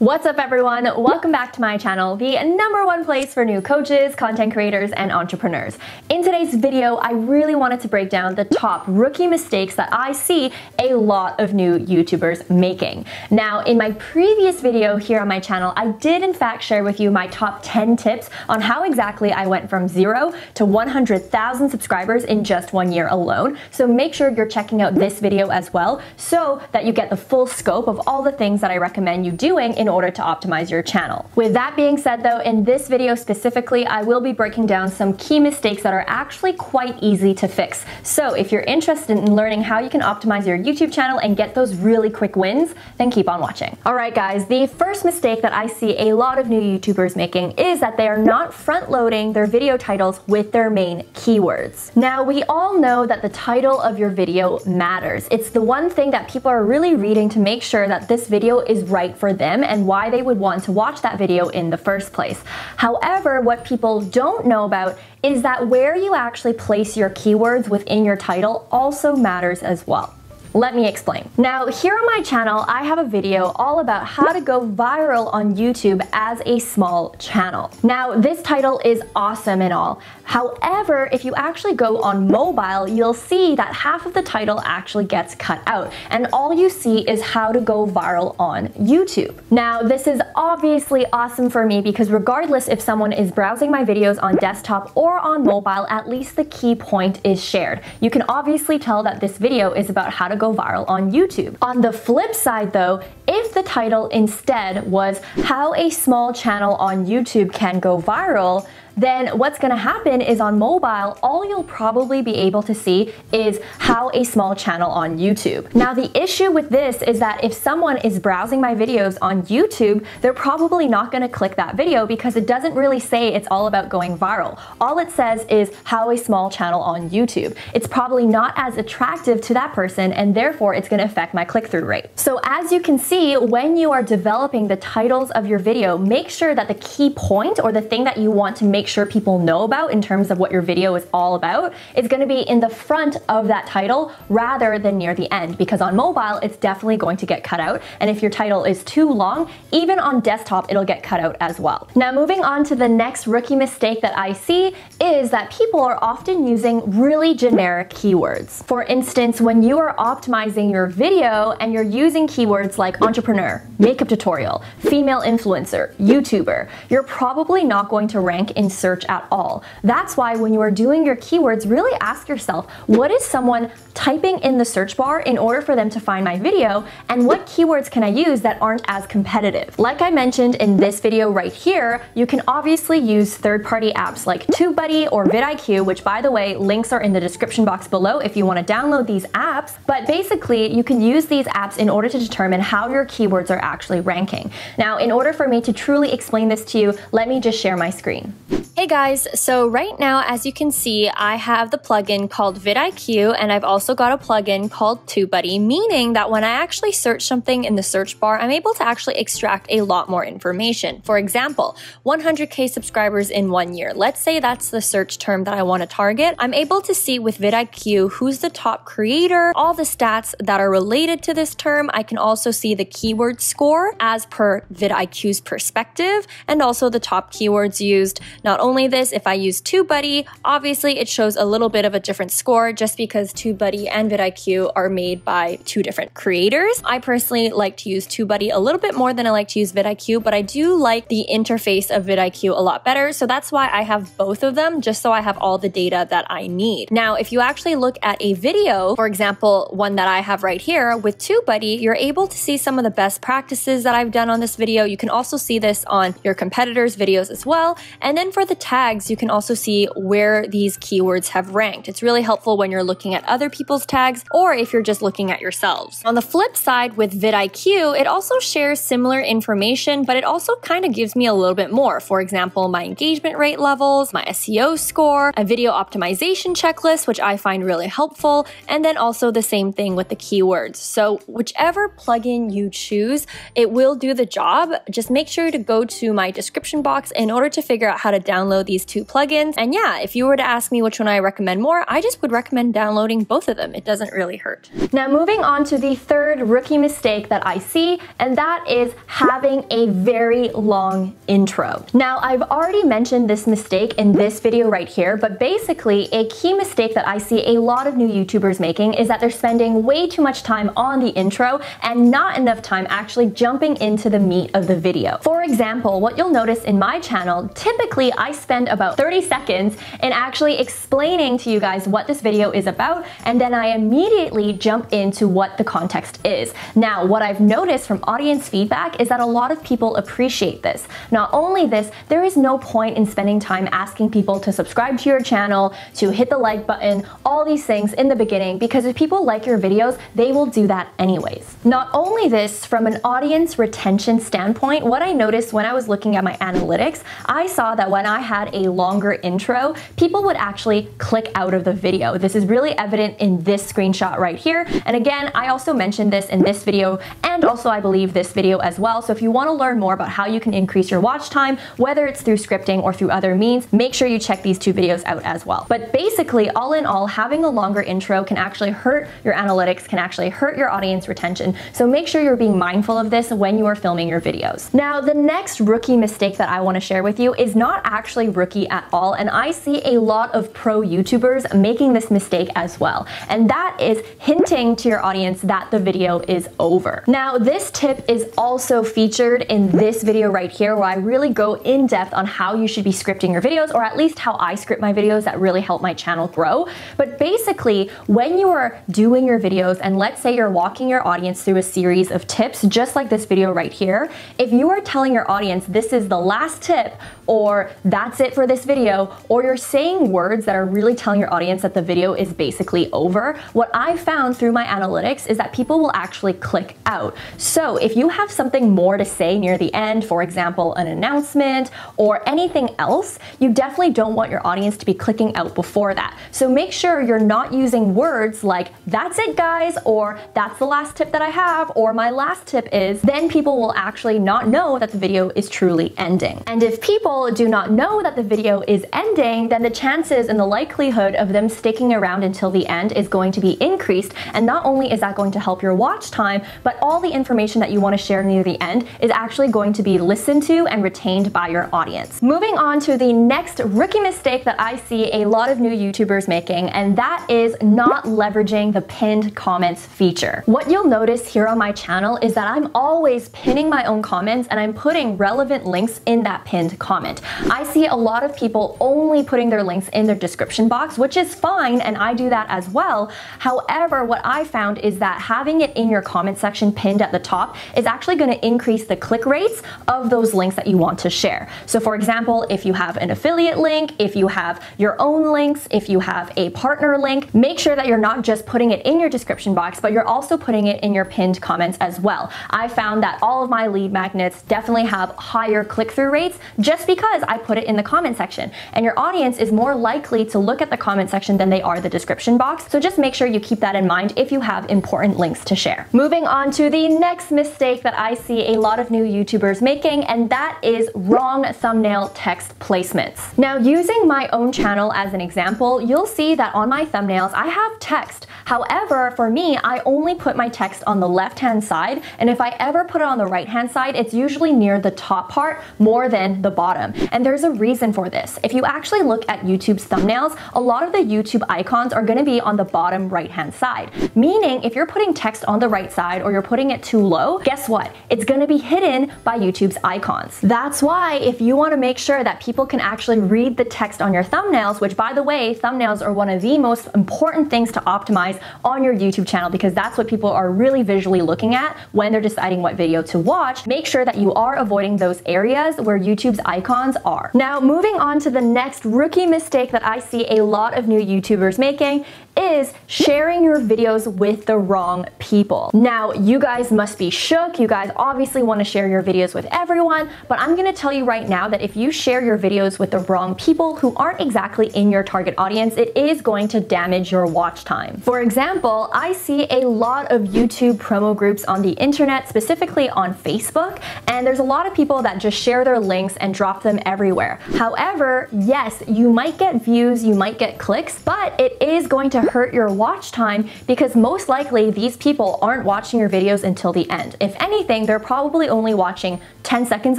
What's up everyone? Welcome back to my channel, the number one place for new coaches, content creators, and entrepreneurs. In today's video, I really wanted to break down the top rookie mistakes that I see a lot of new YouTubers making. Now, in my previous video here on my channel, I did in fact share with you my top 10 tips on how exactly I went from zero to 100,000 subscribers in just one year alone. So make sure you're checking out this video as well so that you get the full scope of all the things that I recommend you doing in order to optimize your channel. With that being said though, in this video specifically, I will be breaking down some key mistakes that are actually quite easy to fix. So if you're interested in learning how you can optimize your YouTube channel and get those really quick wins, then keep on watching. All right guys, the first mistake that I see a lot of new YouTubers making is that they are not front loading their video titles with their main keywords. Now we all know that the title of your video matters. It's the one thing that people are really reading to make sure that this video is right for them and and why they would want to watch that video in the first place. However, what people don't know about is that where you actually place your keywords within your title also matters as well. Let me explain. Now, here on my channel, I have a video all about how to go viral on YouTube as a small channel. Now, this title is awesome and all. However, if you actually go on mobile, you'll see that half of the title actually gets cut out, and all you see is how to go viral on YouTube. Now, this is obviously awesome for me because regardless if someone is browsing my videos on desktop or on mobile, at least the key point is shared. You can obviously tell that this video is about how to go viral on YouTube. On the flip side though, if the title instead was how a small channel on YouTube can go viral, then what's gonna happen is on mobile, all you'll probably be able to see is how a small channel on YouTube. Now the issue with this is that if someone is browsing my videos on YouTube, they're probably not gonna click that video because it doesn't really say it's all about going viral. All it says is how a small channel on YouTube. It's probably not as attractive to that person and therefore it's gonna affect my click-through rate. So as you can see, when you are developing the titles of your video, make sure that the key point or the thing that you want to make sure people know about in terms of what your video is all about is going to be in the front of that title rather than near the end because on mobile it's definitely going to get cut out and if your title is too long even on desktop it'll get cut out as well. Now moving on to the next rookie mistake that I see is that people are often using really generic keywords. For instance when you are optimizing your video and you're using keywords like entrepreneur, makeup tutorial, female influencer, YouTuber, you're probably not going to rank in search at all. That's why when you are doing your keywords, really ask yourself, what is someone typing in the search bar in order for them to find my video and what keywords can I use that aren't as competitive. Like I mentioned in this video right here, you can obviously use third-party apps like TubeBuddy or vidIQ, which by the way, links are in the description box below if you want to download these apps. But basically, you can use these apps in order to determine how your keywords are actually ranking. Now, in order for me to truly explain this to you, let me just share my screen. Hey guys, so right now, as you can see, I have the plugin called vidIQ and I've also got a plugin called TubeBuddy, meaning that when I actually search something in the search bar, I'm able to actually extract a lot more information. For example, 100k subscribers in one year. Let's say that's the search term that I want to target. I'm able to see with vidIQ who's the top creator, all the stats that are related to this term. I can also see the keyword score as per vidIQ's perspective and also the top keywords used, not only this, if I use TubeBuddy, obviously it shows a little bit of a different score just because TubeBuddy and vidIQ are made by two different creators. I personally like to use TubeBuddy a little bit more than I like to use vidIQ, but I do like the interface of vidIQ a lot better. So that's why I have both of them, just so I have all the data that I need. Now, if you actually look at a video, for example, one that I have right here with TubeBuddy, you're able to see some of the best practices that I've done on this video. You can also see this on your competitors' videos as well. And then for the tags, you can also see where these keywords have ranked. It's really helpful when you're looking at other people's tags or if you're just looking at yourselves. On the flip side with vidIQ, it also shares similar information, but it also kind of gives me a little bit more. For example, my engagement rate levels, my SEO score, a video optimization checklist, which I find really helpful, and then also the same thing with the keywords. So whichever plugin you choose, it will do the job. Just make sure to go to my description box in order to figure out how to download download these two plugins. And yeah, if you were to ask me which one I recommend more, I just would recommend downloading both of them. It doesn't really hurt. Now, moving on to the third rookie mistake that I see, and that is having a very long intro. Now, I've already mentioned this mistake in this video right here, but basically, a key mistake that I see a lot of new YouTubers making is that they're spending way too much time on the intro and not enough time actually jumping into the meat of the video. For example, what you'll notice in my channel, typically I spend about 30 seconds in actually explaining to you guys what this video is about, and then I immediately jump into what the context is. Now, what I've noticed from audience feedback is that a lot of people appreciate this. Not only this, there is no point in spending time asking people to subscribe to your channel, to hit the like button, all these things in the beginning, because if people like your videos, they will do that anyways. Not only this, from an audience retention standpoint, what I noticed when I was looking at my analytics, I saw that when I had a longer intro, people would actually click out of the video. This is really evident in this screenshot right here. And again, I also mentioned this in this video and also I believe this video as well. So if you wanna learn more about how you can increase your watch time, whether it's through scripting or through other means, make sure you check these two videos out as well. But basically, all in all, having a longer intro can actually hurt your analytics, can actually hurt your audience retention. So make sure you're being mindful of this when you are filming your videos. Now, the next rookie mistake that I wanna share with you is not actually rookie at all. And I see a lot of pro YouTubers making this mistake as well. And that is hinting to your audience that the video is over. Now, this tip is also featured in this video right here where I really go in depth on how you should be scripting your videos or at least how I script my videos that really help my channel grow. But basically, when you are doing your videos and let's say you're walking your audience through a series of tips, just like this video right here, if you are telling your audience this is the last tip or that's it for this video, or you're saying words that are really telling your audience that the video is basically over, what I found through my analytics is that people will actually click out. So if you have something more to say near the end, for example, an announcement or anything else, you definitely don't want your audience to be clicking out before that. So make sure you're not using words like, that's it guys, or that's the last tip that I have, or my last tip is, then people will actually not know that the video is truly ending. And if people do not know that the video is ending, then the chances and the likelihood of them sticking around until the end is going to be increased. And not only is that going to help your watch time, but all the information that you want to share near the end is actually going to be listened to and retained by your audience. Moving on to the next rookie mistake that I see a lot of new YouTubers making, and that is not leveraging the pinned comments feature. What you'll notice here on my channel is that I'm always pinning my own comments and I'm putting relevant links in that pinned comment. I see a lot of people only putting their links in their description box, which is fine, and I do that as well. However, what I found is that having it in your comment section pinned at the top is actually going to increase the click rates of those links that you want to share. So, for example, if you have an affiliate link, if you have your own links, if you have a partner link, make sure that you're not just putting it in your description box, but you're also putting it in your pinned comments as well. I found that all of my lead magnets definitely have higher click through rates just because I put it in the comment section. And your audience is more likely to look at the comment section than they are the description box. So just make sure you keep that in mind if you have important links to share. Moving on to the next mistake that I see a lot of new YouTubers making, and that is wrong thumbnail text placements. Now, using my own channel as an example, you'll see that on my thumbnails, I have text. However, for me, I only put my text on the left-hand side, and if I ever put it on the right-hand side, it's usually near the top part more than the bottom. And there's a reason for this. If you actually look at YouTube's thumbnails, a lot of the YouTube icons are gonna be on the bottom right-hand side. Meaning, if you're putting text on the right side or you're putting it too low, guess what? It's gonna be hidden by YouTube's icons. That's why if you wanna make sure that people can actually read the text on your thumbnails, which by the way, thumbnails are one of the most important things to optimize on your YouTube channel because that's what people are really visually looking at when they're deciding what video to watch, make sure that you are avoiding those areas where YouTube's icons are. Now, moving on to the next rookie mistake that I see a lot of new YouTubers making is sharing your videos with the wrong people. Now, you guys must be shook. You guys obviously want to share your videos with everyone, but I'm going to tell you right now that if you share your videos with the wrong people who aren't exactly in your target audience, it is going to damage your watch time. For example, I see a lot of YouTube promo groups on the internet, specifically on Facebook, and there's a lot of people that just share their links and drop them everywhere. There. However, yes, you might get views, you might get clicks, but it is going to hurt your watch time because most likely these people aren't watching your videos until the end. If anything, they're probably only watching 10 seconds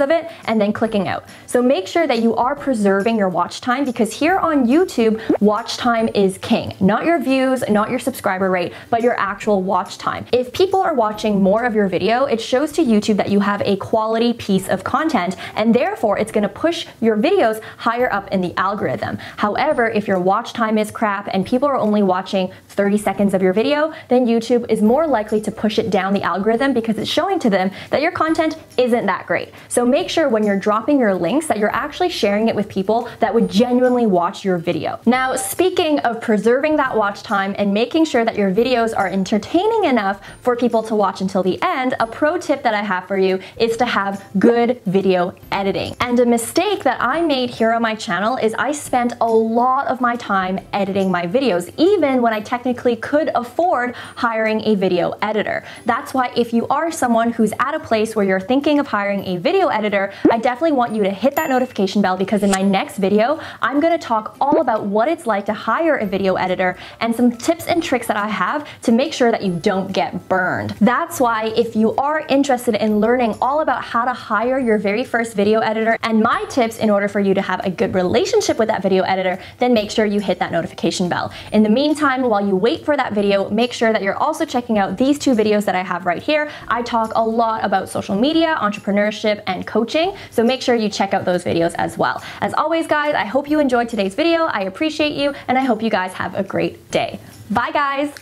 of it and then clicking out. So make sure that you are preserving your watch time because here on YouTube, watch time is king. Not your views, not your subscriber rate, but your actual watch time. If people are watching more of your video, it shows to YouTube that you have a quality piece of content and therefore it's gonna push your videos higher up in the algorithm. However, if your watch time is crap and people are only watching 30 seconds of your video, then YouTube is more likely to push it down the algorithm because it's showing to them that your content isn't that great. So make sure when you're dropping your links that you're actually sharing it with people that would genuinely watch your video. Now, speaking of preserving that watch time and making sure that your videos are entertaining enough for people to watch until the end, a pro tip that I have for you is to have good video editing. And a mistake that I made here on my channel is I spent a lot of my time editing my videos, even when I technically could afford hiring a video editor. That's why if you are someone who's at a place where you're thinking of hiring a video editor, I definitely want you to hit that notification bell because in my next video, I'm gonna talk all about what it's like to hire a video editor and some tips and tricks that I have to make sure that you don't get burned. That's why if you are interested in learning all about how to hire your very first video editor and my tips in order for you to have a good relationship with that video editor, then make sure you hit that notification bell. In the meantime, while you wait for that video, make sure that you're also checking out these two videos that I have right here. I talk a lot about social media, entrepreneurship, and coaching, so make sure you check out those videos as well. As always, guys, I hope you enjoyed today's video. I appreciate you, and I hope you guys have a great day. Bye, guys!